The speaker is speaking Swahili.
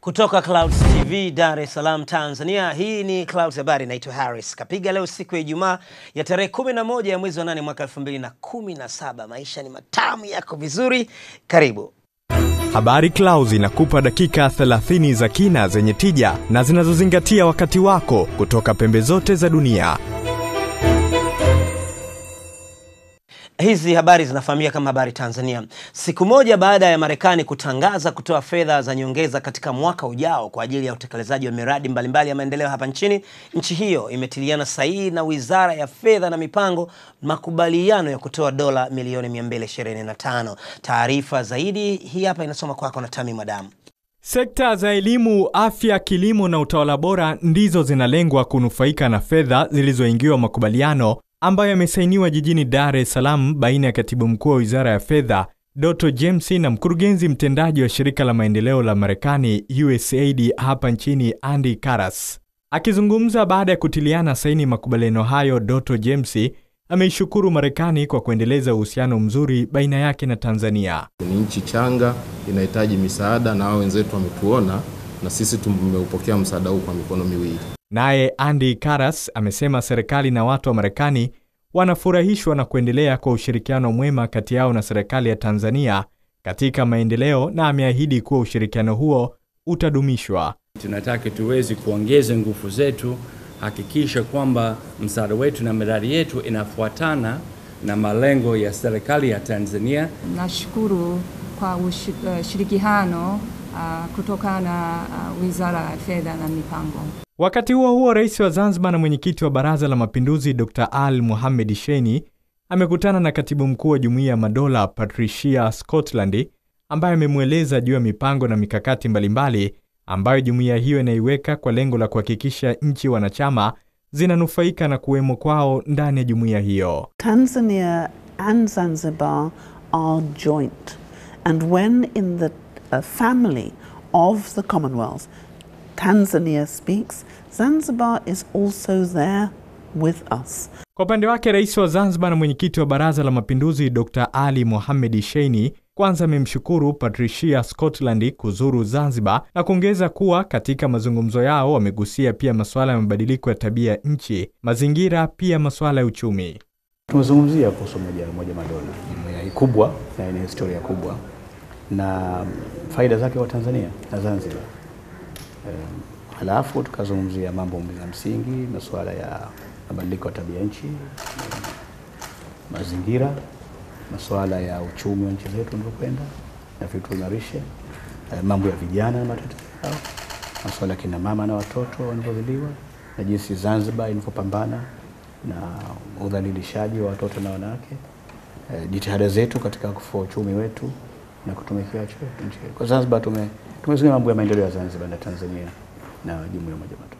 Kutoka Clouds TV Dar es Salaam Tanzania. Hii ni Clouds Habari, naitwa Harris Kapiga. Leo siku ya Ijumaa ya tarehe 11 ya mwezi wa nane mwaka 2017. Maisha ni matamu, yako vizuri, karibu. Habari Clouds inakupa dakika 30 za kina zenye tija na zinazozingatia wakati wako kutoka pembe zote za dunia. Hizi habari zinafahamika kama Habari Tanzania. Siku moja baada ya Marekani kutangaza kutoa fedha za nyongeza katika mwaka ujao kwa ajili ya utekelezaji wa miradi mbalimbali mbali ya maendeleo hapa nchini, nchi hiyo imetiliana sahihi na Wizara ya Fedha na Mipango makubaliano ya kutoa dola milioni 225. Taarifa zaidi hii hapa inasoma kwako na Tami Madamu. Sekta za elimu, afya, kilimo na utawala bora ndizo zinalengwa kunufaika na fedha zilizoingiwa makubaliano ambayo yamesainiwa jijini Dar es Salaam baina ya Katibu Mkuu wa Wizara ya Fedha Dr. James na mkurugenzi mtendaji wa shirika la maendeleo la Marekani USAID hapa nchini Andy Karas. Akizungumza baada ya kutiliana saini makubaliano hayo, Dr. James ameishukuru Marekani kwa kuendeleza uhusiano mzuri baina yake na Tanzania. Ni nchi changa, inahitaji misaada na hao wenzetu wametuona na sisi tumeupokea msaada huu kwa mikono miwili. Naye Andy Karas amesema serikali na watu wa Marekani wanafurahishwa na kuendelea kwa ushirikiano mwema kati yao na serikali ya Tanzania katika maendeleo na ameahidi kuwa ushirikiano huo utadumishwa. Tunataka tuweze kuongeza nguvu zetu, hakikisha kwamba msaada wetu na miradi yetu inafuatana na malengo ya serikali ya Tanzania. Nashukuru kwa ushirikiano uh, kutoka na uh, Wizara ya Fedha na Mipango. Wakati huo huo, rais wa Zanzibar na mwenyekiti wa Baraza la Mapinduzi Dr. Ali muhamed Shein amekutana na katibu mkuu wa Jumuiya ya Madola Patricia Scotland ambaye amemweleza juu ya mipango na mikakati mbalimbali ambayo jumuiya hiyo inaiweka kwa lengo la kuhakikisha nchi wanachama zinanufaika na kuwemo kwao ndani ya jumuiya hiyo. Tanzania and Zanzibar are joint and when in the uh, family of the Commonwealth Tanzania speaks, Zanzibar is also there with us. Kwa upande wake, rais wa Zanzibar na mwenyekiti wa Baraza la Mapinduzi Dr. Ali Mohamed Sheini kwanza amemshukuru Patricia Scotland kuzuru Zanzibar na kuongeza kuwa katika mazungumzo yao wamegusia pia masuala ya mabadiliko ya tabia ya nchi, mazingira, pia masuala ya uchumi. Tumezungumzia kuhusu Umoja moja Madola, jumuiya kubwa na ina historia kubwa na faida zake kwa Tanzania na Zanzibar. Um, halafu tukazungumzia mambo ya msingi, masuala ya mabadiliko ya tabia nchi, mazingira, masuala ya uchumi wa nchi zetu unavyokwenda na vitu tuimarishe, mambo ya vijana na matatizo yao, masuala ya kina mama na watoto wanavyodhiliwa, na jinsi Zanzibar inavyopambana na udhalilishaji wa watoto na wanawake, jitihada zetu katika kufua uchumi wetu na kutumikia nchi. Kwa Zanzibar tume tumezungumzia mambo ya maendeleo ya Zanzibar na Tanzania na jumuiya moja Madola.